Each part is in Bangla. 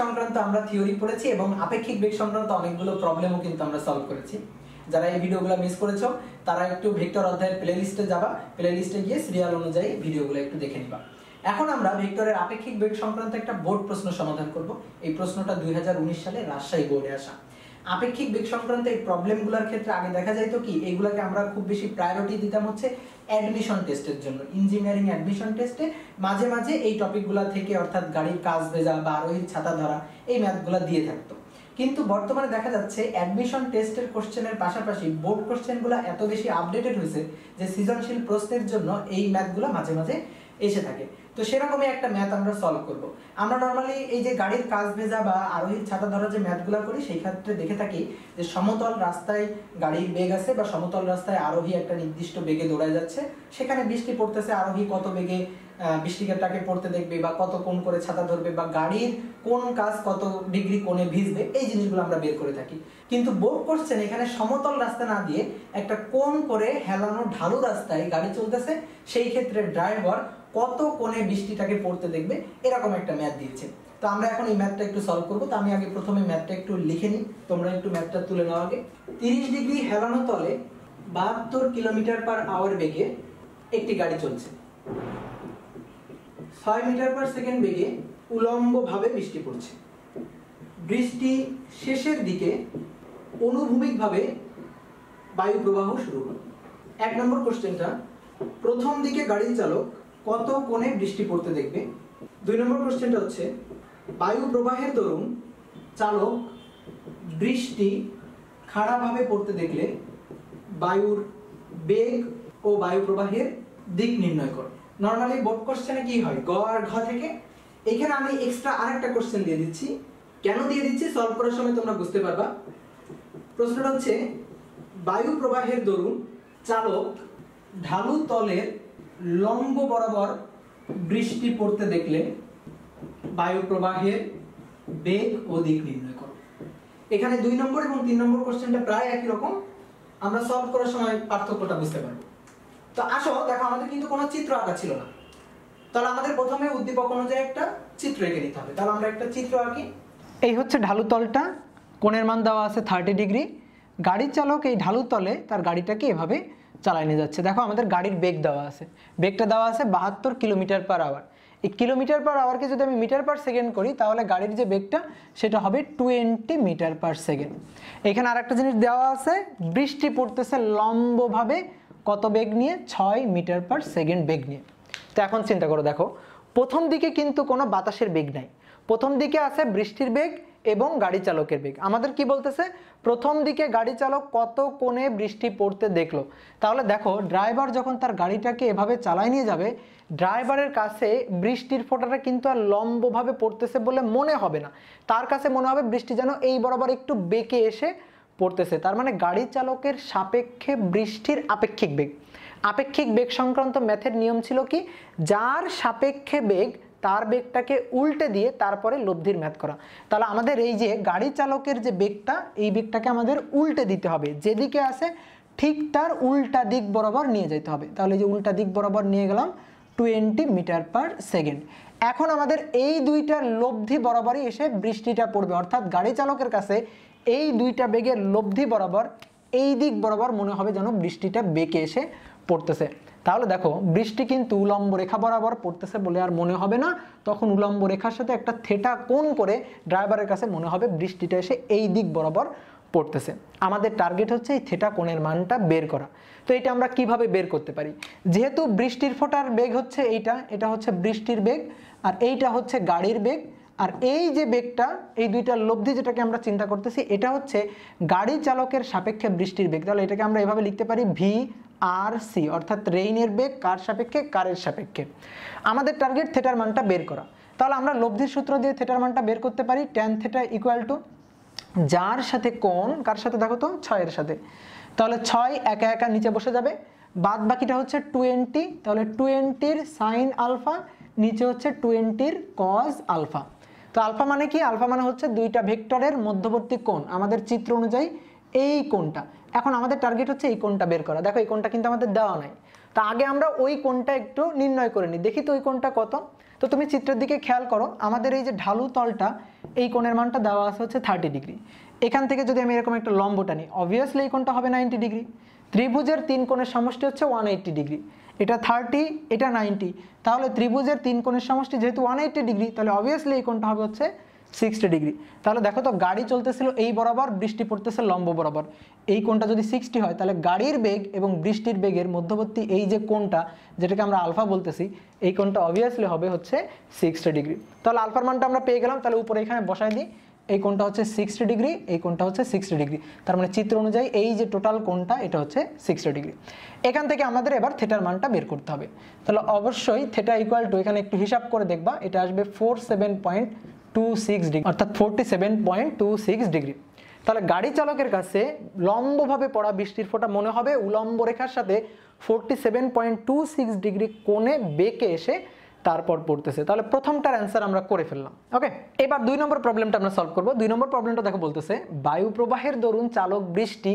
সংক্রান্ত আমরা থিওরি পড়েছি এবং আপেক্ষিক বেগ সংক্রান্ত অনেকগুলো প্রবলেমও কিন্তু আমরা সলভ করেছি। যারা এই ভিডিওগুলো মিস করেছ, তারা একটু ভেক্টর অধ্যায়ের প্লে লিস্টে যাবা। প্লে লিস্টে গিয়ে সিরিয়াল অনুযায়ী ভিডিওগুলো একটু দেখে নিবা। এখন আমরা ভেক্টরের আপেক্ষিক বেগ সংক্রান্ত একটা বোর্ড প্রশ্ন সমাধান করব। এই প্রশ্নটা দুই হাজার উনিশ সালে রাজশাহী বোর্ডে আসা। আপেক্ষিক বেগ সংক্রান্ত এই প্রবলেমগুলোর ক্ষেত্রে আগে দেখা যায় তো কি এইগুলোকে আমরা খুব বেশি প্রায়োরিটি দিতাম হচ্ছে অ্যাডমিশন টেস্টের জন্য ইঞ্জিনিয়ারিং অ্যাডমিশন টেস্টে মাঝে মাঝে এই টপিকগুলো থেকে অর্থাৎ গাড়ির কাজ ভেজা বা আরোহীর ছাতা ধরা, এই ম্যাথগুলো দিয়ে থাকতো। কিন্তু বর্তমানে দেখা যাচ্ছে অ্যাডমিশন টেস্টের কোশ্চেনের পাশাপাশি বোর্ড কোশ্চেনগুলো এত বেশি আপডেটেড হয়েছে যে সৃজনশীল প্রশ্নের জন্য এই ম্যাথগুলো মাঝে মাঝে এসে থাকে। তো সেরকমই একটা ম্যাথ আমরা সলভ করব। আমরা নর্মালি এই যে গাড়ির কাজ ভেজা বা আরোহীর ছাতা ধরা যে ম্যাথগুলো করি, সেই ক্ষেত্রে দেখে থাকি যে সমতল রাস্তায় গাড়ির বেগ আছে বা সমতল রাস্তায় আরোহী একটা নির্দিষ্ট বেগে দৌড়ায় যাচ্ছে। সেখানে বৃষ্টি পড়তেছে, আরোহী কত বেগে বৃষ্টিকে তাকে পড়তে দেখবে বা কত কোন করে ছাতা ধরবে বা গাড়ির কোন কাজ কত ডিগ্রি কোণে ভিজবে, এই জিনিসগুলো আমরা বের করে থাকি। কিন্তু বোর্ড কোশ্চেন এখানে সমতল রাস্তা না দিয়ে একটা কোন করে হেলানো ঢালু রাস্তায় গাড়ি চলতেছে, সেই ক্ষেত্রে ড্রাইভার কত কোণে বৃষ্টিটাকে পড়তে দেখবে, এরকম একটা ম্যাথ দিয়েছে। তো আমরা এখন এই ম্যাথটা একটু সলভ করব। তো আমি আগে প্রথমে ম্যাথটা একটু লিখে নিই। তোমরা একটু ম্যাথটা তুলে নাও আগে। তিরিশ ডিগ্রি হেলানো তলে বাহাত্তর কিলোমিটার পার আওয়ার বেগে একটি গাড়ি চলছে। ছয় মিটার পার সেকেন্ড বেগে উলম্বভাবে বৃষ্টি পড়ছে। বৃষ্টি শেষের দিকে অনুভূমিকভাবে বায়ু প্রবাহ শুরু হলো। এক নম্বর কোশ্চেনটা প্রথম দিকে গাড়ির চালক কত কোণে বৃষ্টি পড়তে দেখবে? দুই নম্বর কোশ্চেনটা হচ্ছে, বায়ু প্রবাহের দরুন চালক বৃষ্টি খাড়াভাবে পড়তে দেখলে বায়ুর বেগ ও বায়ু প্রবাহের দিক নির্ণয় করে। নর্মালি বোর্ড কোশ্চেনে কি হয়? গ আর ঘ থেকে। এখানে আমি এক্সট্রা আরেকটা কোশ্চেন দিয়ে দিচ্ছি। কেন দিয়ে দিচ্ছি? সলভ করার সময় তোমরা বুঝতে পারবা। প্রশ্নটা হচ্ছে, বায়ু প্রবাহের দরুন চালক ঢালু তলের লম্ব বরাবর বৃষ্টি পড়তে দেখলে বায়ু প্রবাহের বেগ ও দিক নির্ণয় করো। এখানে দুই নম্বর এবং তিন নম্বর কোশ্চেনটা প্রায় একই রকম। আমরা সলভ করার সময় পার্থক্যটা বুঝতে পারব। তো আসো, দেখো, আমাদের কিন্তু কোনো চিত্র আঁকা ছিল না। তাহলে আমাদের প্রথমে উদ্দীপক অনুযায়ী একটা চিত্র এঁকে নিতে হবে। তাহলে আমরা একটা চিত্র আঁকি। এই হচ্ছে ঢালু তলটা। কোণের মান দেওয়া আছে থার্টি ডিগ্রি গাড়ির চালক এই ঢালু তলে তার গাড়িটাকে এভাবে চালায় নিয়ে যাচ্ছে। দেখো আমাদের গাড়ির বেগ দেওয়া আছে। বেগটা দেওয়া আছে বাহাত্তর কিলোমিটার পার আওয়ার। এই কিলোমিটার পার আওয়ারকে যদি আমি মিটার পার সেকেন্ড করি, তাহলে গাড়ির যে বেগটা, সেটা হবে টোয়েন্টি মিটার পার সেকেন্ড। এখানে আর একটা জিনিস দেওয়া আছে, বৃষ্টি পড়তেছে লম্বভাবে, কত বেগ নিয়ে? ছয় মিটার পার সেকেন্ড বেগ নিয়ে। তো এখন চিন্তা করো দেখো, প্রথম দিকে কিন্তু কোনো বাতাসের বেগ নাই। প্রথম দিকে আছে বৃষ্টির বেগ এবং গাড়ি চালকের বেগ। আমাদের কি বলতেছে? প্রথম দিকে গাড়ি চালক কত কোণে বৃষ্টি পড়তে দেখল? তাহলে দেখো, ড্রাইভার যখন তার গাড়িটাকে এভাবে চালায় নিয়ে যাবে, ড্রাইভারের কাছে বৃষ্টির ফোঁটাটা কিন্তু আর লম্বভাবে পড়তেছে বলে মনে হবে না। তার কাছে মনে হবে বৃষ্টি যেন এই বরাবর একটু বেঁকে এসে পড়তেছে। তার মানে গাড়ি চালকের সাপেক্ষে বৃষ্টির আপেক্ষিক বেগ। আপেক্ষিক বেগ সংক্রান্ত ম্যাথের নিয়ম ছিল কি? যার সাপেক্ষে বেগ তার বেগটাকে উল্টে দিয়ে তারপরে লব্ধির ম্যাথ করা। তাহলে আমাদের এই যে গাড়ি চালকের যে বেগটা, এই বেগটাকে আমাদের উল্টে দিতে হবে। যেদিকে আছে, ঠিক তার উল্টা দিক বরাবর নিয়ে যেতে হবে। তাহলে যে উল্টা দিক বরাবর নিয়ে গেলাম টোয়েন্টি মিটার পার সেকেন্ড এখন আমাদের এই দুইটার লব্ধি বরাবরই এসে বৃষ্টিটা পড়বে। অর্থাৎ গাড়ি চালকের কাছে এই দুইটা বেগের লব্ধি বরাবর, এই দিক বরাবর মনে হবে যেন বৃষ্টিটা বেঁকে এসে পড়তেছে। তাহলে দেখো, বৃষ্টি কিন্তু উলম্ব রেখা বরাবর পড়তেছে বলে আর মনে হবে না। তখন উলম্ব রেখার সাথে একটা থেটা কোণ করে ড্রাইভারের কাছে মনে হবে বৃষ্টিটা এসে এই দিক বরাবর পড়তেছে। আমাদের টার্গেট হচ্ছে এই থেটা কোণের মানটা বের করা। তো এটা আমরা কীভাবে বের করতে পারি? যেহেতু বৃষ্টির ফোটার বেগ হচ্ছে এইটা, এটা হচ্ছে বৃষ্টির বেগ, আর এইটা হচ্ছে গাড়ির বেগ, আর এই যে বেগটা, এই দুইটার লব্ধি যেটাকে আমরা চিন্তা করতেছি, এটা হচ্ছে গাড়ি চালকের সাপেক্ষে বৃষ্টির বেগ। তাহলে এটাকে আমরা এভাবে লিখতে পারি ভি আর সি অর্থাৎ রেইনের বেগ কার সাপেক্ষে? কারের সাপেক্ষে। আমাদের টার্গেট থেটার মানটা বের করা। তাহলে আমরা লব্ধির সূত্র দিয়ে থেটার মানটা বের করতে পারি ট্যান থেটা ইকুয়াল টু যার সাথে কোন কার সাথে দেখো তো? ছয়ের সাথে। তাহলে ছয় একা একা নিচে বসে যাবে। বাদ বাকিটা হচ্ছে টোয়েন্টি তাহলে টোয়েন্টির সাইন আলফা নিচে হচ্ছে টোয়েন্টির কজ আলফা তো আলফা মানে কি? আলফা মানে হচ্ছে দুইটা ভেক্টরের মধ্যবর্তী কোণ। আমাদের চিত্র অনুযায়ী এই কোণটা। এখন আমাদের টার্গেট হচ্ছে এই কোনটা বের করা। দেখো এই কোনটা কিন্তু আমাদের দেওয়া নাই। তা আগে আমরা ওই কোনটা একটু নির্ণয় করে নিই। দেখি তো ওই কোনটা কত। তো তুমি চিত্রের দিকে খেয়াল করো, আমাদের এই যে ঢালু তলটা, এই কোণের মানটা দেওয়া আছে হচ্ছে থার্টি ডিগ্রি এখান থেকে যদি আমি এরকম একটা লম্ব টানি অবভিয়াসলি এই কোণটা হবে নাইনটি ডিগ্রি ত্রিভুজের তিন কোণের সমষ্টি হচ্ছে ওয়ান এইট্টি ডিগ্রি এটা থার্টি এটা নাইনটি তাহলে ত্রিভুজের তিন কোণের সমষ্টি যেহেতু ওয়ান এইট্টি ডিগ্রি তাহলে অবভিয়াসলি এই কোণটা হবে হচ্ছে সিক্সটি ডিগ্রি। তাহলে দেখো তো গাড়ি চলতেছিল এই বরাবর, বৃষ্টি পড়তেছে লম্ব বরাবর। এই কোণটা যদি সিক্সটি হয়, তাহলে গাড়ির বেগ এবং বৃষ্টির বেগের মধ্যবর্তী এই যে কোণটা, যেটাকে আমরা আলফা বলতেছি, এই কোণটা অবভিয়াসলি হবে হচ্ছে সিক্সটি ডিগ্রি। তাহলে আলফার মানটা আমরা পেয়ে গেলাম, তাহলে উপরে এখানে বসাই দিই। এই কোণটা হচ্ছে সিক্সটি ডিগ্রি, এই কোণটা হচ্ছে সিক্সটি ডিগ্রি। তার মানে চিত্র অনুযায়ী এই যে টোটাল কোণটা, এটা হচ্ছে সিক্সটি ডিগ্রি। এখান থেকে আমাদের এবার থেটার মানটা বের করতে হবে। তাহলে অবশ্যই থেটা ইকুয়াল টু এখানে একটু হিসাব করে দেখবা, এটা আসবে four seven point two six degree অর্থাৎ forty seven point two six degree তাহলে গাড়ি চালকের কাছে লম্বভাবে পড়া বৃষ্টির ফোঁটা মনে হবে, উলম্ব রেখার সাথে forty seven point two six degree কোণে বেঁকে এসে তারপর পড়তেছে। তাহলে প্রথমটার অ্যান্সার আমরা করে ফেললাম। ওকে এবার দুই নম্বর প্রবলেমটা আমরা সলভ করব। দুই নম্বর প্রবলেমটা দেখো বলতেছে বায়ু প্রবাহের দরুন চালক বৃষ্টি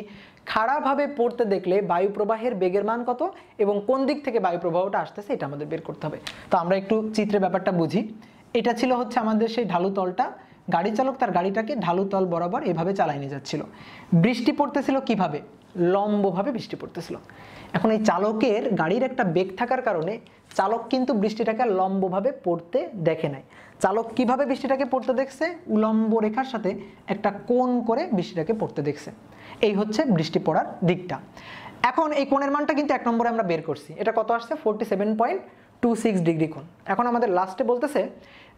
খাড়াভাবে পড়তে দেখলে বায়ু প্রবাহের বেগের মান কত এবং কোন দিক থেকে বায়ু প্রবাহটা আসতেছে, এটা আমাদের বের করতে হবে। তো আমরা একটু চিত্রের ব্যাপারটা বুঝি। এটা ছিল হচ্ছে আমাদের সেই ঢালু তলটা। গাড়ি চালক তার গাড়িটাকে ঢালু তল বরাবর এভাবে চালাই নিয়ে যাচ্ছিল। বৃষ্টি পড়তেছিল কীভাবে? লম্বভাবে বৃষ্টি পড়তেছিল। এখন এই চালকের গাড়ির একটা বেগ থাকার কারণে চালক কিন্তু বৃষ্টিটাকে লম্বভাবে পড়তে দেখে নাই। চালক কীভাবে বৃষ্টিটাকে পড়তে দেখছে? উলম্ব রেখার সাথে একটা কোণ করে বৃষ্টিটাকে পড়তে দেখছে। এই হচ্ছে বৃষ্টি পড়ার দিকটা। এখন এই কোণের মানটা কিন্তু এক নম্বরে আমরা বের করছি। এটা কত আসছে? Forty seven point two six degree কোণ। এখন আমাদের লাস্টে বলতেছে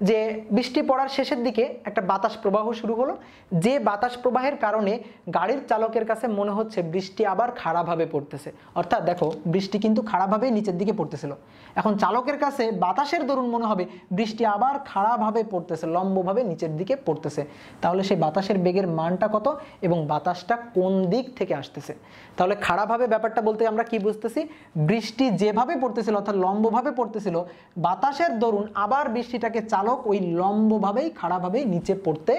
যে বৃষ্টি পড়ার শেষের দিকে একটা বাতাস প্রবাহ শুরু হলো। যে বাতাস প্রবাহের কারণে গাড়ির চালকের কাছে মনে হচ্ছে বৃষ্টি আবার খাড়াভাবে পড়তেছে। অর্থাৎ দেখো, বৃষ্টি কিন্তু খাড়াভাবে নিচের দিকে পড়তেছিল। এখন চালকের কাছে বাতাসের দরুন মনে হবে, বৃষ্টি আবার খাড়াভাবে পড়তেছে, লম্বভাবে নিচের দিকে পড়তেছে। তাহলে সেই বাতাসের বেগের মানটা কত এবং বাতাসটা কোন দিক থেকে আসতেছে? তাহলে খাড়াভাবে ব্যাপারটা বলতে আমরা কি বুঝতেছি? বৃষ্টি যেভাবে পড়তেছিল, অর্থাৎ লম্বভাবে পড়তেছিল, বাতাসের দরুন আবার বৃষ্টিটাকে চালক ওই লম্বভাবেই, খাড়াভাবেই নিচে পড়তে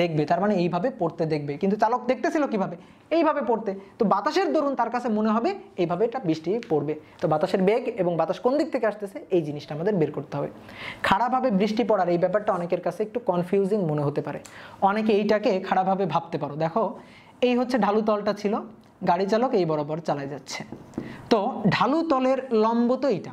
দেখবে। তার মানে এইভাবে পড়তে দেখবে। কিন্তু চালক দেখতেছিল কীভাবে? এইভাবে পড়তে। তো বাতাসের দরুন তার কাছে মনে হবে, এইভাবে এটা বৃষ্টি পড়বে। তো বাতাসের বেগ এবং বাতাস কোন দিক থেকে আসতেছে, এই জিনিসটা আমাদের বের করতে হবে। খাড়াভাবে বৃষ্টি পড়ার এই ব্যাপারটা অনেকের কাছে একটু কনফিউজিং মনে হতে পারে। অনেকে এইটাকে খাড়াভাবে ভাবতে পারো। দেখো, এই হচ্ছে ঢালু তলটা ছিল, গাড়ি চালক এই বরাবর চালায় যাচ্ছে। তো ঢালু তলের লম্ব তো এইটা।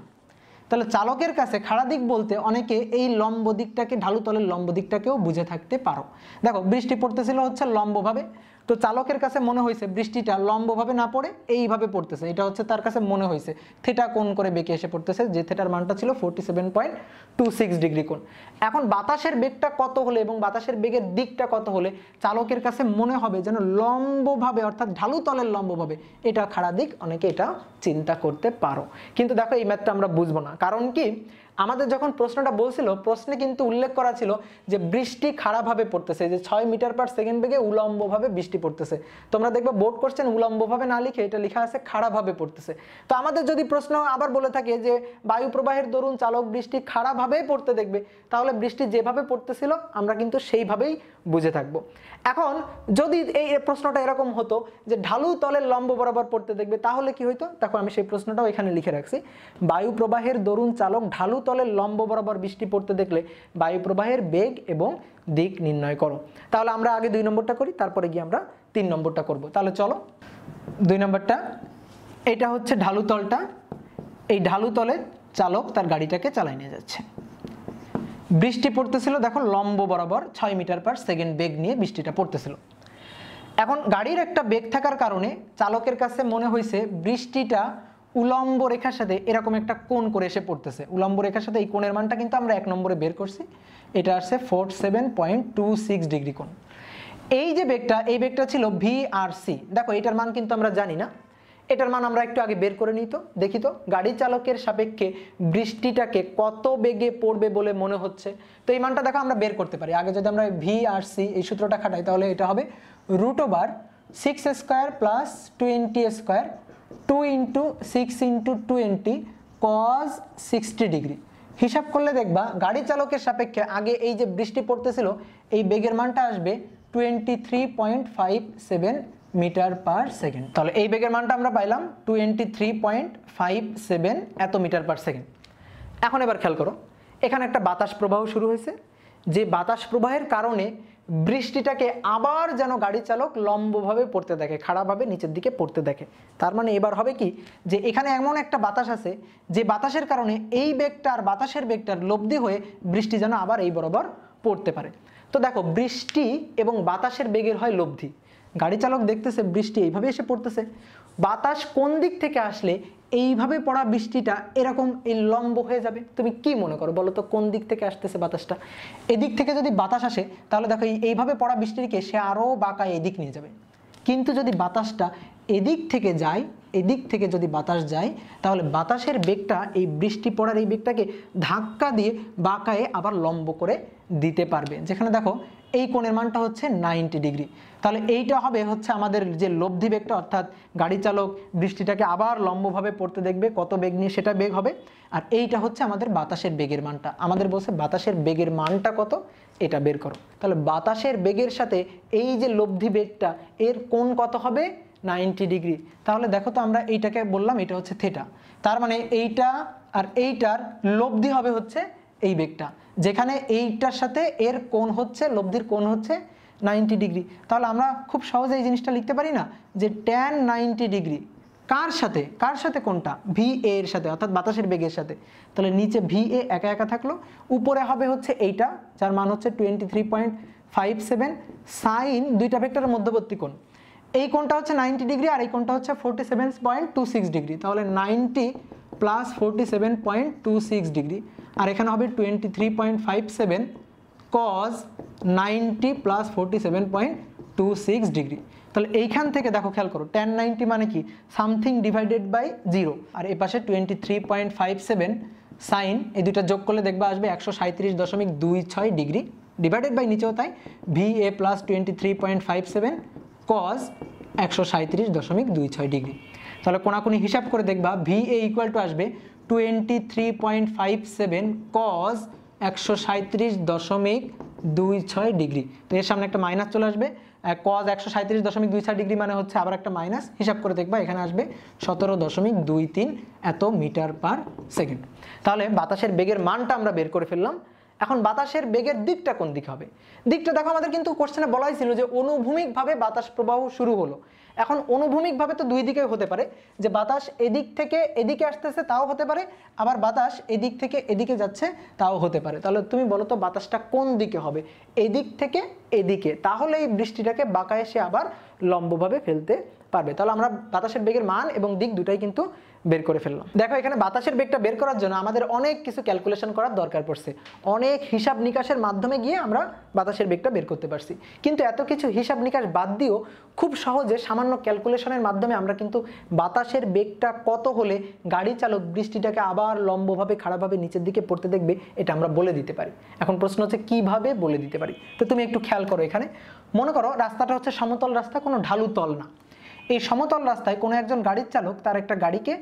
তাহলে চালকের কাছে খাড়া দিক বলতে অনেকে এই লম্ব দিকটাকে, ঢালু তলের লম্ব দিকটাকেও বুঝে থাকতে পারো। দেখো, বৃষ্টি পড়তেছিল হচ্ছে লম্বভাবে তো চালকের কাছে মনে হয়েছে বৃষ্টিটা লম্বভাবে না পড়ে এইভাবে পড়তেছে। এটা হচ্ছে তার কাছে মনে হয়েছে। থেটা কোণ করে বেঁকে এসে পড়তেছে? যে থেটার মানটা ছিল forty seven point two six degree কোণ। এখন বাতাসের বেগটা কত হলে এবং বাতাসের বেগের দিকটা কত হলে চালকের কাছে মনে হবে যেন লম্বভাবে অর্থাৎ ঢালু তলের লম্বভাবে এটা খাড়া দিক। অনেকে এটা চিন্তা করতে পারো। কিন্তু দেখো এই ম্যাথটা আমরা বুঝব না। কারণ কি? আমাদের যখন প্রশ্নটা বলছিল, প্রশ্নে কিন্তু উল্লেখ করা ছিল যে বৃষ্টি খারাপভাবে পড়তেছে যে ছয় মিটার পার সেকেন্ড বেগে উলম্বভাবে বৃষ্টি পড়তেছে। তোমরা দেখবে বোর্ড কোশ্চেন উলম্বভাবে না লিখে এটা লেখা আছে খারাপভাবে পড়তেছে। তো আমাদের যদি প্রশ্ন আবার বলে থাকে যে বায়ু প্রবাহের দরুন চালক বৃষ্টি খারাপভাবেই পড়তে দেখবে, তাহলে বৃষ্টি যেভাবে পড়তেছিল, আমরা কিন্তু সেইভাবেই বুঝে থাকব। এখন যদি এই প্রশ্নটা এরকম হতো যে ঢালু তলের লম্ব বরাবর পড়তে দেখবে, তাহলে কি হইতো? দেখো, আমি সেই প্রশ্নটাও এখানে লিখে রাখছি। বায়ু প্রবাহের দরুন চালক ঢালু তলের লম্ব বরাবর বৃষ্টি পড়তে দেখলে বায়ু প্রবাহের বেগ এবং দিক নির্ণয় করো। তাহলে আমরা আগে দুই নম্বরটা করি, তারপরে গিয়ে আমরা তিন নম্বরটা করব। তাহলে চলো, দুই নম্বরটা, এটা হচ্ছে ঢালু তলটা। এই ঢালু তলে চালক তার গাড়িটাকে চালাই নিয়ে যাচ্ছে। বৃষ্টি পড়তেছিল, দেখো, লম্ব বরাবর, ছয় মিটার পার সেকেন্ড বেগ নিয়ে বৃষ্টিটা পড়তেছিল। এখন গাড়ির একটা বেগ থাকার কারণে চালকের কাছে মনে হয়েছে বৃষ্টিটা উলম্ব রেখার সাথে এরকম একটা কোণ করে এসে পড়তেছে। উলম্ব রেখার সাথে এই কোণের মানটা কিন্তু আমরা এক নম্বরে বের করছি। এটা আসছে four seven point two six degree কোণ। এই যে বেগটা, এই বেগটা ছিল ভি আর সি দেখো, এটার মান কিন্তু আমরা জানি না। এটার মান আমরা একটু আগে বের করে নিই তো। দেখি তো, গাড়ি চালকের সাপেক্ষে বৃষ্টিটাকে কত বেগে পড়বে বলে মনে হচ্ছে? তো এই মানটা দেখো আমরা বের করতে পারি। আগে যদি আমরা ভি আর সি এই সূত্রটা খাটাই, তাহলে এটা হবে root over six square plus twenty square two into six into twenty cos sixty degree হিসাব করলে দেখবা, গাড়ি চালকের সাপেক্ষে আগে এই যে বৃষ্টি পড়তেছিল, এই বেগের মানটা আসবে twenty three point five seven metre per second. তাহলে এই বেগের মানটা আমরা পাইলাম twenty three point five seven এত মিটার পার সেকেন্ড। এখন এবার খেয়াল করো, এখানে একটা বাতাস প্রবাহ শুরু হয়েছে। যে বাতাস প্রবাহের কারণে বৃষ্টিটাকে আবার যেন গাড়ি চালক লম্বভাবে পড়তে দেখে, খাড়াভাবে নিচের দিকে পড়তে দেখে। তার মানে এবার হবে কি, যে এখানে এমন একটা বাতাস আছে, যে বাতাসের কারণে এই বেগটা আর বাতাসের বেগটার লব্ধি হয়ে বৃষ্টি যেন আবার এই বরাবর পড়তে পারে। তো দেখো, বৃষ্টি এবং বাতাসের বেগের হয় লব্ধি। গাড়ি চালক দেখতেছে, বৃষ্টি এইভাবে এসে পড়তেছে। বাতাস কোন দিক থেকে আসলে এইভাবে পড়া বৃষ্টিটা এরকম এই লম্ব হয়ে যাবে? তুমি কি মনে করো বলো তো, কোন দিক থেকে আসতেছে বাতাসটা? এদিক থেকে যদি বাতাস আসে, তাহলে দেখো এই- এইভাবে পড়া বৃষ্টিকে সে আরও বাঁকা এদিক নিয়ে যাবে। কিন্তু যদি বাতাসটা এদিক থেকে যায়, এদিক থেকে যদি বাতাস যায়, তাহলে বাতাসের বেগটা, এই বৃষ্টি পড়ার এই বেগটাকে ধাক্কা দিয়ে বাঁকায়ে আবার লম্ব করে দিতে পারবে। যেখানে দেখো এই কোণের মানটা হচ্ছে নাইনটি ডিগ্রি তাহলে এইটা হবে হচ্ছে আমাদের যে লব্ধি বেগটা, অর্থাৎ গাড়ি চালক বৃষ্টিটাকে আবার লম্বভাবে পড়তে দেখবে, কত বেগ নিয়ে সেটা বেগ হবে। আর এইটা হচ্ছে আমাদের বাতাসের বেগের মানটা। আমাদের বলছে বাতাসের বেগের মানটা কত? এটা বের করো। তাহলে বাতাসের বেগের সাথে এই যে লব্ধি বেগটা, এর কোণ কত হবে? নাইনটি ডিগ্রি তাহলে দেখো তো আমরা এইটাকে বললাম, এটা হচ্ছে থেটা তার মানে এইটা আর এইটার লব্ধি হবে হচ্ছে এই বেগটা। যেখানে এইটার সাথে এর কোণ হচ্ছে, লব্ধির কোণ হচ্ছে নাইনটি ডিগ্রি। তাহলে আমরা খুব সহজে এই জিনিসটা লিখতে পারি না যে ট্যান নাইনটি ডিগ্রি। কার সাথে? কার সাথে কোনটা ভি এ এর সাথে, অর্থাৎ বাতাসের বেগের সাথে। তাহলে নিচে ভি এ একা একা থাকল। উপরে হবে হচ্ছে এইটা, যার মান হচ্ছে twenty three point five seven sine দুইটা ভেক্টরের মধ্যবর্তী কোণ। এই কোণটা হচ্ছে নাইনটি ডিগ্রি আর এই কোণটা হচ্ছে forty seven point two six degree. তাহলে ninety plus forty seven point two six degree আর এখানে হবে twenty three point five seven cos ninety plus forty seven point two six degree তাহলে এইখান থেকে দেখো খেয়াল করো টেন নাইনটি মানে কি? সামথিং ডিভাইডেড বাই জিরো আর এ পাশে twenty three point five seven sine এই দুইটা যোগ করলে দেখবা আসবে একশো সাঁত্রিশ দশমিক দুই ছয় ডিগ্রি ডিভাইডেড বাই নিচেও তাই V A plus twenty three point five seven cos একশো সাঁত্রিশ দশমিক দুই ছয় ডিগ্রি তাহলে কোনাকুনি হিসাব করে দেখবা ভি এ ইকুয়াল টু আসবে twenty three point five seven cos একশো সাঁত্রিশ দশমিক দুই ছয় ডিগ্রি। তো এর সামনে একটা মাইনাস চলে আসবে। কজ একশো সাঁত্রিশ দশমিক দুই ছয় ডিগ্রি মানে হচ্ছে আবার একটা মাইনাস হিসাব করে দেখবা এখানে আসবে সতেরো দশমিক দুই তিন এত মিটার পার সেকেন্ড। তাহলে বাতাসের বেগের মানটা আমরা বের করে ফেললাম। এখন বাতাসের বেগের দিকটা কোন দিকে হবে? দিকটা দেখো আমাদের কিন্তু কোশ্চেনে বলাই ছিল যে অনুভূমিকভাবে বাতাস প্রবাহ শুরু হলো। এখন অনুভূমিকভাবে তো দুই দিকে হতে পারে, যে বাতাস এদিক থেকে এদিকে আসতেছে তাও হতে পারে, আবার বাতাস এদিক থেকে এদিকে যাচ্ছে তাও হতে পারে। তাহলে তুমি বলো তো বাতাসটা কোন দিকে হবে? এদিক থেকে এদিকে তাহলে এই বৃষ্টিটাকে বাঁকা এসে আবার লম্বভাবে ফেলতে পারবে। তাহলে আমরা বাতাসের বেগের মান এবং দিক দুটাই কিন্তু বের করে ফেললাম। দেখো, এখানে বাতাসের বেগটা বের করার জন্য আমাদের অনেক কিছু ক্যালকুলেশন করার দরকার পড়ছে। অনেক হিসাব নিকাশের মাধ্যমে গিয়ে আমরা বাতাসের বেগটা বের করতে পারছি। কিন্তু এত কিছু হিসাব নিকাশ বাদ দিয়েও খুব সহজে সামান্য ক্যালকুলেশনের মাধ্যমে আমরা কিন্তু বাতাসের বেগটা কত হলে গাড়ি চালক বৃষ্টিটাকে আবার লম্বভাবে খারাপভাবে নিচের দিকে পড়তে দেখবে, এটা আমরা বলে দিতে পারি। এখন প্রশ্ন হচ্ছে, কীভাবে বলে দিতে পারি? তো তুমি একটু খেয়াল করো এখানে। মনে করো, রাস্তাটা হচ্ছে সমতল রাস্তা, কোনো ঢালু তল না। এই সমতল রাস্তায় কোনো একজন গাড়ির চালক তার একটা গাড়িকে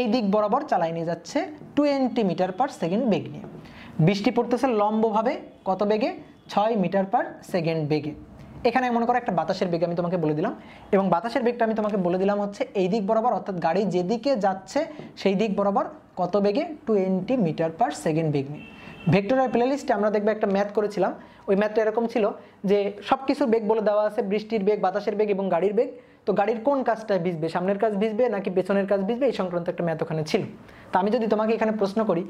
এই দিক বরাবর চালাই নিয়ে যাচ্ছে টোয়েন্টি মিটার পার সেকেন্ড বেগ নিয়ে। বৃষ্টি পড়তেছে লম্বভাবে, কত বেগে? ছয় মিটার পার সেকেন্ড বেগে। এখানে মনে করো একটা বাতাসের বেগ আমি তোমাকে বলে দিলাম। এবং বাতাসের বেগটা আমি তোমাকে বলে দিলাম হচ্ছে এই দিক বরাবর, অর্থাৎ গাড়ি যেদিকে যাচ্ছে সেই দিক বরাবর কত বেগে? টোয়েন্টি মিটার পার সেকেন্ড বেগ নিয়ে। ভেক্টরের প্লেলিস্টে আমরা দেখবে একটা ম্যাথ করেছিলাম। ওই ম্যাথটা এরকম ছিল যে সব কিছুর বেগ বলে দেওয়া আছে, বৃষ্টির বেগ, বাতাসের বেগ এবং গাড়ির বেগ। তো গাড়ির কোন কাজটা ভিজবে? সামনের কাজ ভিজবে নাকি পেছনের কাজ ভিজবে? এই সংক্রান্ত একটা ম্যাথ ওখানে ছিল। তা আমি যদি তোমাকে এখানে প্রশ্ন করি,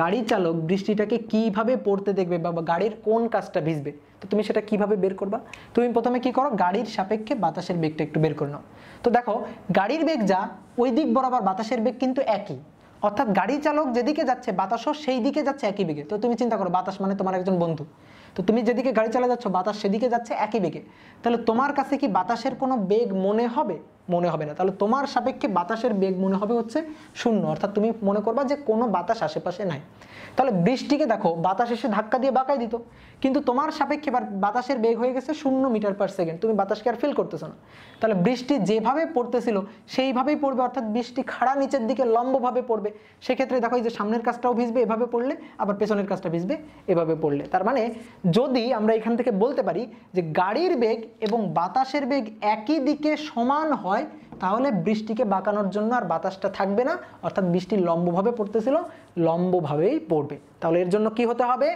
গাড়ি চালক বৃষ্টিটাকে কীভাবে পড়তে দেখবে বা গাড়ির কোন কাজটা ভিজবে? তো তুমি সেটা কীভাবে বের করবা? তুমি প্রথমে কি করো, গাড়ির সাপেক্ষে বাতাসের বেগটা একটু বের করে নাও। তো দেখো, গাড়ির বেগ যা, ওই দিক বরাবর বাতাসের বেগ কিন্তু একই। অর্থাৎ গাড়ি চালক যেদিকে যাচ্ছে, বাতাসও সেই দিকে যাচ্ছে একই বেগে। তো তুমি চিন্তা করো, বাতাস মানে তোমার একজন বন্ধু। তো তুমি যেদিকে গাড়ি চালা যাচ্ছ, বাতাস সেদিকে যাচ্ছে একই বেগে। তাহলে তোমার কাছে কি বাতাসের কোনো বেগ মনে হবে? মনে হবে না। তাহলে তোমার সাপেক্ষে বাতাসের বেগ মনে হবে হচ্ছে শূন্য। অর্থাৎ তুমি মনে করবা যে কোনো বাতাস আশেপাশে নাই। তাহলে বৃষ্টিকে দেখো, বাতাস এসে ধাক্কা দিয়ে বাঁকাই দিত। কিন্তু তোমার সাপেক্ষে বাতাসের বেগ হয়ে গেছে শূন্য মিটার পার সেকেন্ড তুমি বাতাসকে আর ফিল করতেছো না। তাহলে বৃষ্টি যেভাবে পড়তেছিল, সেইভাবেই পড়বে। অর্থাৎ বৃষ্টি খাড়া নিচের দিকে লম্বভাবে পড়বে। সেক্ষেত্রে দেখো যে সামনের কাজটাও ভিজবে, এভাবে পড়লে, আবার পেছনের কাজটা ভিজবে, এভাবে পড়লে। তার মানে যদি আমরা এখান থেকে বলতে পারি যে গাড়ির বেগ এবং বাতাসের বেগ একই দিকে সমান হয় তাহলে বৃষ্টিকে বাঁকানোর জন্য আর বাতাসটা থাকবে না, অর্থাৎ বৃষ্টি লম্বভাবে পড়তেছিল, লম্বভাবেই পড়বে। তাহলে এর জন্য কি হতে হবে?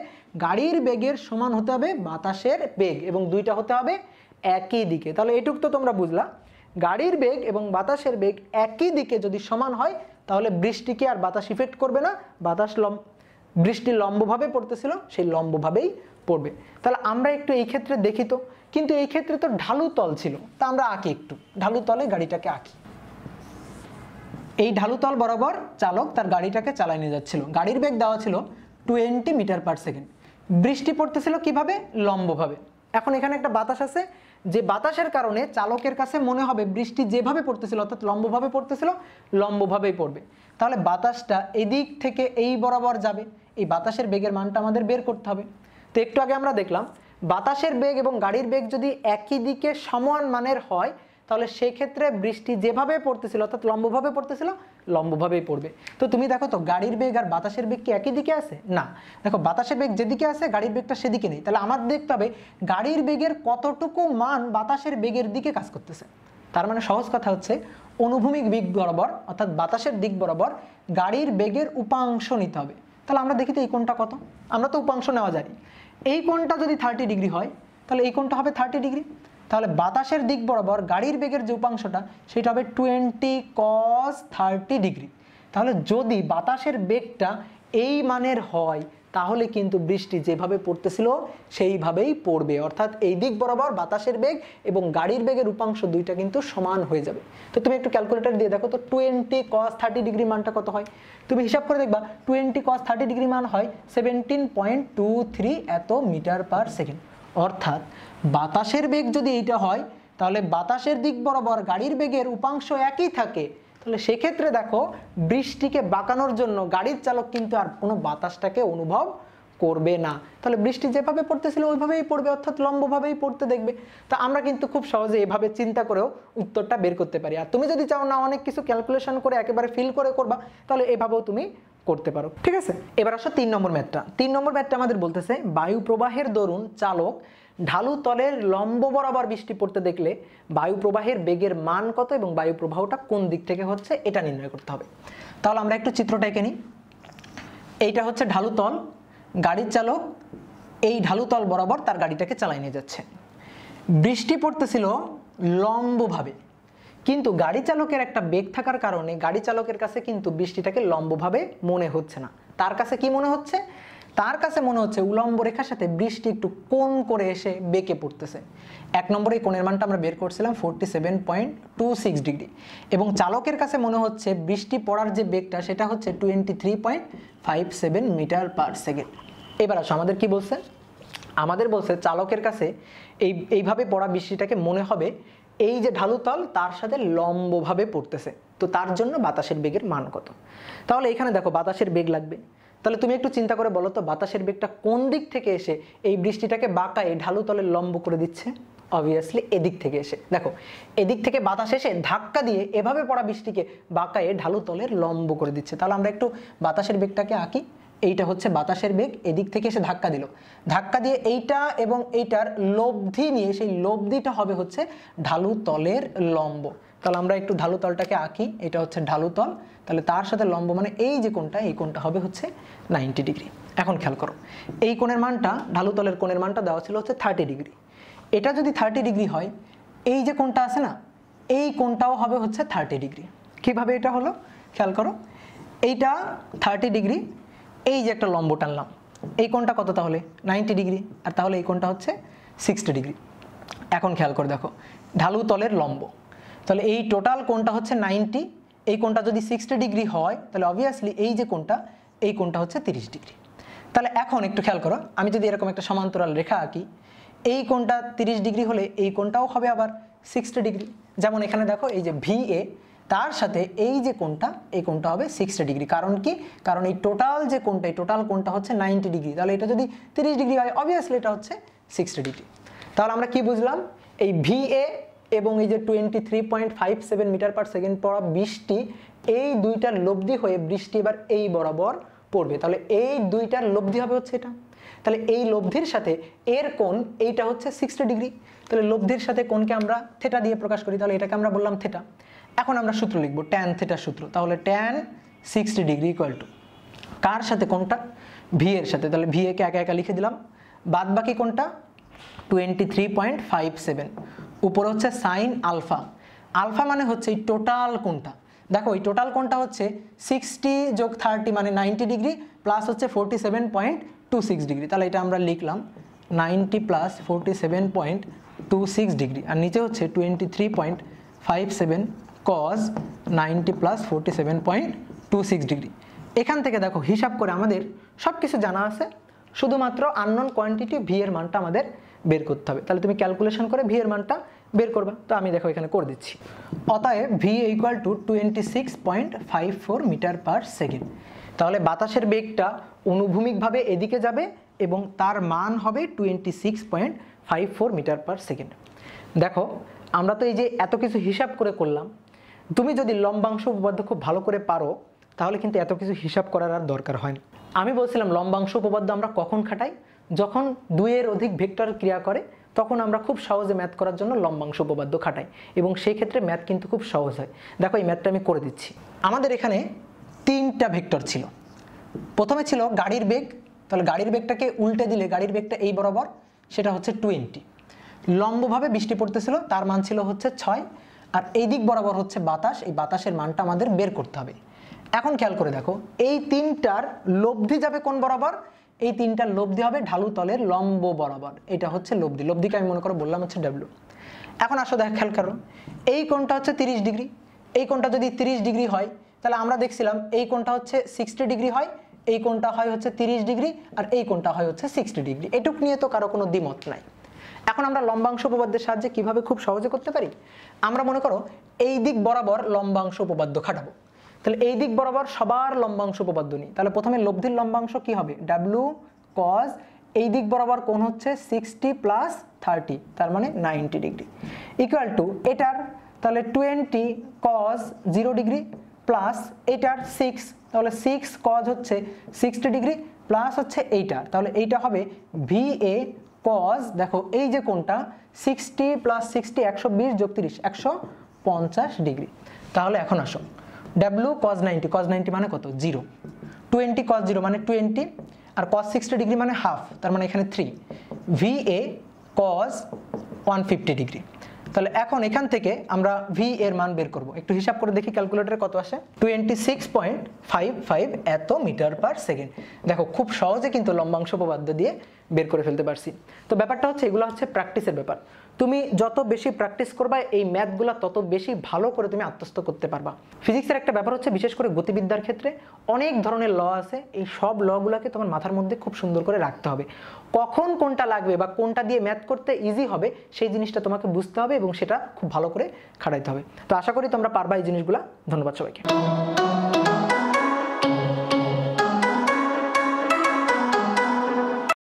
গাড়ির বেগের সমান হতে হবে বাতাসের বেগ, এবং দুইটা হতে হবে একই দিকে। তাহলে এটুক তো তোমরা বুঝলা। গাড়ির বেগ এবং বাতাসের বেগ একই দিকে যদি সমান হয়, তাহলে বৃষ্টিকে আর বাতাস ইফেক্ট করবে না। বাতাস লম, বৃষ্টি লম্বভাবে পড়তেছিল, সেই লম্বভাবেই পড়বে। তাহলে আমরা একটু এই ক্ষেত্রে দেখি তো। কিন্তু এই ক্ষেত্রে তো ঢালু তল ছিল। তা আমরা আঁকি একটু। ঢালু তলে গাড়িটাকে আঁকি। এই ঢালু তল বরাবর চালক তার গাড়িটাকে চালায় নিয়ে যাচ্ছিল। গাড়ির বেগ দেওয়া ছিল টোয়েন্টি মিটার পার সেকেন্ড। বৃষ্টি পড়তেছিল কীভাবে? লম্বভাবে। এখন এখানে একটা বাতাস আছে। যে বাতাসের কারণে চালকের কাছে মনে হবে বৃষ্টি যেভাবে পড়তেছিল, অর্থাৎ লম্বভাবে পড়তেছিল, লম্বভাবেই পড়বে। তাহলে বাতাসটা এদিক থেকে এই বরাবর যাবে। এই বাতাসের বেগের মানটা আমাদের বের করতে হবে। তো একটু আগে আমরা দেখলাম, বাতাসের বেগ এবং গাড়ির বেগ যদি একই দিকে সমান মানের হয়, তাহলে সেক্ষেত্রে বৃষ্টি যেভাবে পড়তেছিল, অর্থাৎ লম্বভাবে পড়তেছিল, লম্বভাবেই পড়বে। তো তুমি দেখো তো, গাড়ির বেগ আর বাতাসের বেগ কি একই দিকে আছে? না। দেখো, বাতাসের বেগ যেদিকে আছে, গাড়ির বেগটা সেদিকে নেই। তাহলে আমার দেখতে হবে, গাড়ির বেগের কতটুকু মান বাতাসের বেগের দিকে কাজ করতেছে? তার মানে সহজ কথা হচ্ছে, অনুভূমিক দিক বরাবর, অর্থাৎ বাতাসের দিক বরাবর, গাড়ির বেগের উপাংশ নিতে হবে। তাহলে আমরা দেখি তো এই কোণটা কত। আমরা তো উপাংশ নেওয়া জানি। এই কোণটা যদি থার্টি ডিগ্রি হয়, তাহলে এই কোণটা হবে থার্টি ডিগ্রি তাহলে বাতাসের দিক বরাবর গাড়ির বেগের যে উপাংশটা, সেটা হবে টোয়েন্টি কস থার্টি ডিগ্রি তাহলে যদি বাতাসের বেগটা এই মানের হয় তাহলে কিন্তু বৃষ্টি যেভাবে পড়তেছিল, সেইভাবেই পড়বে। অর্থাৎ এই দিক বরাবর বাতাসের বেগ এবং গাড়ির বেগের উপাংশ দুইটা কিন্তু সমান হয়ে যাবে। তো তুমি একটু ক্যালকুলেটর দিয়ে দেখো তো টোয়েন্টি কস থার্টি ডিগ্রি মানটা কত হয়? তুমি হিসাব করে দেখবা টোয়েন্টি কস থার্টি ডিগ্রি মান হয় সেভেন্টিন পয়েন্ট টু থ্রি এত মিটার পার সেকেন্ড। অর্থাৎ বাতাসের বেগ যদি এইটা হয়, তাহলে বাতাসের দিক বরাবর গাড়ির বেগের উপাংশ একই থাকে। তাহলে সেক্ষেত্রে দেখো, বৃষ্টিকে বাঁকানোর জন্য গাড়ির চালক কিন্তু আর কোনো বাতাসটাকে অনুভব করবে না। তাহলে বৃষ্টি যেভাবে পড়তেছিল, ওইভাবেই পড়বে, অর্থাৎ লম্বভাবেই পড়তে দেখবে। তা আমরা কিন্তু খুব সহজে এভাবে চিন্তা করেও উত্তরটা বের করতে পারি। আর তুমি যদি চাও না অনেক কিছু ক্যালকুলেশন করে একেবারে ফিল করে করবা, তাহলে এভাবেও তুমি করতে পারো, ঠিক আছে? এবার আসো তিন নম্বর ম্যাথটা। তিন নম্বর ম্যাথটা আমাদের বলতেছে বায়ু প্রবাহের দরুন চালক ঢালু তলের লম্ব বরাবর বৃষ্টি পড়তে দেখলে বায়ু প্রবাহের বেগের মান কত এবং বায়ু প্রবাহটা কোন দিক থেকে হচ্ছে এটা নির্ণয় করতে হবে। তাহলে আমরা একটু চিত্রটা এঁকে নিই। এইটা হচ্ছে ঢালু তল, গাড়ির চালক এই ঢালু তল বরাবর তার গাড়িটাকে চালাই নিয়ে যাচ্ছে। বৃষ্টি পড়তেছিল লম্বভাবে। কিন্তু গাড়ি চালকের একটা বেগ থাকার কারণে গাড়ি চালকের কাছে কিন্তু বৃষ্টিটাকে লম্বভাবে মনে হচ্ছে না। তার কাছে কি মনে হচ্ছে? তার কাছে মনে হচ্ছে উলম্ব রেখার সাথে বৃষ্টি একটু কোণ করে এসে বেঁকে পড়তেছে। এক নম্বরে কোণের মানটা আমরা বের করছিলাম forty seven point two six degree এবং চালকের কাছে মনে হচ্ছে বৃষ্টি পড়ার যে বেগটা সেটা হচ্ছে twenty three point five seven metre per second. এবার আসো, আমাদের কি বলছে? আমাদের বলছে চালকের কাছে এই, এইভাবে পড়া বৃষ্টিটাকে মনে হবে এই যে ঢালুতল তার সাথে লম্বভাবে পড়তেছে। তো তার জন্য বাতাসের বেগের মান কত? তাহলে এখানে দেখো বাতাসের বেগ লাগবে। তাহলে তুমি একটু চিন্তা করে বলো তো, বাতাসের বেগটা কোন দিক থেকে এসে এই বৃষ্টিটাকে বাঁকায় ঢালু তলে লম্ব করে দিচ্ছে? অবভিয়াসলি এদিক থেকে এসে। দেখো, এদিক থেকে বাতাস এসে ধাক্কা দিয়ে এভাবে পড়া বৃষ্টিকে বাঁকায়ে ঢালু তলের লম্ব করে দিচ্ছে। তাহলে আমরা একটু বাতাসের বেগটাকে আঁকি। এইটা হচ্ছে বাতাসের বেগ, এদিক থেকে এসে ধাক্কা দিল। ধাক্কা দিয়ে এইটা এবং এইটার লব্ধি নিয়ে, সেই লব্ধিটা হবে হচ্ছে ঢালু তলের লম্ব। তাহলে আমরা একটু ঢালু তলটাকে আঁকি, এটা হচ্ছে ঢালু তল। তাহলে তার সাথে লম্ব মানে এই যে কোনটা এই কোনটা হবে হচ্ছে নাইনটি ডিগ্রি এখন খেয়াল করো, এই কোণের মানটা, ঢালু তলের কোণের মানটা দেওয়া ছিল হচ্ছে থার্টি ডিগ্রি এটা যদি থার্টি ডিগ্রি হয়, এই যে কোনটা আছে না, এই কোনটাও হবে হচ্ছে থার্টি ডিগ্রি কীভাবে এটা হলো? খেয়াল করো, এইটা থার্টি ডিগ্রি এই যে একটা লম্ব টানলাম, এই কোণটা কত তাহলে? Ninety degree. আর তাহলে এই কোণটা হচ্ছে সিক্সটি ডিগ্রি। এখন খেয়াল করে দেখো, ঢালু তলের লম্ব। তাহলে এই টোটাল কোণটা হচ্ছে নাইনটি, এই কোণটা যদি সিক্সটি ডিগ্রি হয়, তাহলে অবভিয়াসলি এই যে কোণটা, এই কোণটা হচ্ছে তিরিশ ডিগ্রি। তাহলে এখন একটু খেয়াল করো, আমি যদি এরকম একটা সমান্তরাল রেখা আঁকি, এই কোণটা তিরিশ ডিগ্রি হলে এই কোণটাও হবে আবার সিক্সটি ডিগ্রি। যেমন এখানে দেখো, এই যে ভি এ তার সাথে এই যে কোনটা এই কোনটা হবে সিক্সটি ডিগ্রি কারণ কি? কারণ এই টোটাল যে কোনটা এই টোটাল কোনটা হচ্ছে নাইনটি ডিগ্রি তাহলে এটা যদি তিরিশ ডিগ্রি হয় অবভিয়াসলি এটা হচ্ছে সিক্সটি ডিগ্রি তাহলে আমরা কি বুঝলাম? এই ভি এ এবং এই যে twenty three point five seven metre per second পড়া বৃষ্টি, এই দুইটার লব্ধি হয়ে বৃষ্টি এবার এই বরাবর পড়বে। তাহলে এই দুইটার লব্ধি হবে হচ্ছে এটা। তাহলে এই লব্ধির সাথে এর কোণ, এইটা হচ্ছে সিক্সটি ডিগ্রি তাহলে লব্ধির সাথে কোণকে আমরা থেটা দিয়ে প্রকাশ করি। তাহলে এটাকে আমরা বললাম থেটা এখন আমরা সূত্র লিখব ট্যান থেটার সূত্র। তাহলে tan sixty degree equal to কার সাথে কোনটা? ভি এর সাথে। তাহলে ভি একে একা একা লিখে দিলাম। বাদ বাকি কোনটা? Twenty three point five seven উপরে হচ্ছে সাইন আলফা আলফা মানে হচ্ছে এই টোটাল কোনটা? দেখো, এই টোটাল কোনটা হচ্ছে সিক্সটি যোগ থার্টি মানে নাইনটি ডিগ্রি প্লাস হচ্ছে forty seven point two six degree তাহলে এটা আমরা লিখলাম ninety plus forty seven point two six degree আর নিচে হচ্ছে twenty three point five seven cos ninety plus forty seven point two six degree এখান থেকে দেখো হিসাব করে আমাদের সব কিছু জানা আছে, শুধুমাত্র আননোন কোয়ান্টিটি ভি এর মানটা আমাদের বের করতে হবে। তাহলে তুমি ক্যালকুলেশন করে ভি এর মানটা বের করবে। তো আমি দেখো এখানে করে দিচ্ছি। অতএব V equal to twenty six point five four metre per second তাহলে বাতাসের বেগটা অনুভূমিকভাবে এদিকে যাবে এবং তার মান হবে twenty six point five four metre per second দেখো, আমরা তো এই যে এত কিছু হিসাব করে করলাম তুমি যদি লম্বাংশ উপপাদ্য খুব ভালো করে পারো, তাহলে কিন্তু এত কিছু হিসাব করার আর দরকার হয় না। আমি বলছিলাম লম্বাংশ উপপাদ্য আমরা কখন খাটাই? যখন দুইয়ের অধিক ভেক্টর ক্রিয়া করে, তখন আমরা খুব সহজে ম্যাথ করার জন্য লম্বাংশ উপপাদ্য খাটাই। এবং সেই ক্ষেত্রে ম্যাথ কিন্তু খুব সহজ হয়। দেখো, এই ম্যাথটা আমি করে দিচ্ছি। আমাদের এখানে তিনটা ভেক্টর ছিল। প্রথমে ছিল গাড়ির বেগ। তাহলে গাড়ির বেগটাকে উল্টে দিলে গাড়ির বেগটা এই বরাবর, সেটা হচ্ছে টোয়েন্টি লম্বভাবে বৃষ্টি পড়তেছিল, তার মান ছিল হচ্ছে ছয়। আর এই দিক বরাবর হচ্ছে বাতাস, এই বাতাসের মানটা আমাদের বের করতে হবে। এখন খেয়াল করে দেখো, এই তিনটার লব্ধি যাবে কোন বরাবর? এই তিনটার লব্ধি হবে ঢালু তলের লম্ব বরাবর। এটা হচ্ছে লব্ধি। লব্ধিকে আমি মনে করো বললাম হচ্ছে ডাব্লু এখন আসো দেখ, খেয়াল করো, এই কোণটা হচ্ছে তিরিশ ডিগ্রি। এই কোণটা যদি তিরিশ ডিগ্রি হয়, তাহলে আমরা দেখছিলাম এই কোণটা হচ্ছে সিক্সটি ডিগ্রি হয়, এই কোণটা হয় হচ্ছে তিরিশ ডিগ্রি, আর এই কোণটা হয় হচ্ছে সিক্সটি ডিগ্রি। এটুক নিয়ে তো কারও কোনো দ্বিমত নাই। এখন আমরা লম্বাংশ উপপাদ্যের সাহায্যে কীভাবে খুব সহজে করতে পারি? আমরা মনে করো এই দিক বরাবর লম্বাংশ উপপাদ্য খাটাবো। তাহলে এই দিক বরাবর সবার লম্বাংশ উপপাদ্য নিই। তাহলে প্রথমে লব্ধির লম্বাংশ কি হবে? ডাব্লু কজ এই দিক বরাবর কোণ হচ্ছে সিক্সটি প্লাস থার্টি তার মানে নাইনটি ডিগ্রি ইকুয়াল টু এটার, তাহলে twenty cos zero degree plus এটার সিক্স তাহলে সিক্স কজ হচ্ছে সিক্সটি ডিগ্রি প্লাস হচ্ছে এইটা তাহলে এইটা হবে ভি এ কজ দেখো, এই যে কোনটা সিক্সটি প্লাস সিক্সটি একশো বিশ যোগ তিরিশ, একশো পঞ্চাশ ডিগ্রি। তাহলে এখন আসো। W cos ninety cos ninety মানে কত? জিরো টোয়েন্টি কজ জিরো মানে টোয়েন্টি আর কজ সিক্সটি ডিগ্রি মানে হাফ তার মানে এখানে three V A cos one fifty degree. তাহলে এখন এখান থেকে আমরা ভি এর মান বের করব। একটু হিসাব করে দেখি ক্যালকুলেটরে কত আসে। Twenty six point five five এত মিটার পার সেকেন্ড। দেখো, খুব সহজে কিন্তু লম্বাংশ উপপাদ্য দিয়ে বের করে ফেলতে পারছি। তো ব্যাপারটা হচ্ছে, এগুলো হচ্ছে প্র্যাকটিসের ব্যাপার। তুমি যত বেশি প্র্যাকটিস করবা, এই ম্যাথগুলো তত বেশি ভালো করে তুমি আত্মস্থ করতে পারবা। ফিজিক্সের একটা ব্যাপার হচ্ছে, বিশেষ করে গতিবিদ্যার ক্ষেত্রে অনেক ধরনের ল আছে। এই সব লগুলোকে তোমার মাথার মধ্যে খুব সুন্দর করে রাখতে হবে। কখন কোনটা লাগবে বা কোনটা দিয়ে ম্যাথ করতে ইজি হবে, সেই জিনিসটা তোমাকে বুঝতে হবে এবং সেটা খুব ভালো করে খাটাইতে হবে। তো আশা করি তোমরা পারবা এই জিনিসগুলো। ধন্যবাদ সবাইকে।